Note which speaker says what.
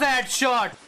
Speaker 1: a headshot.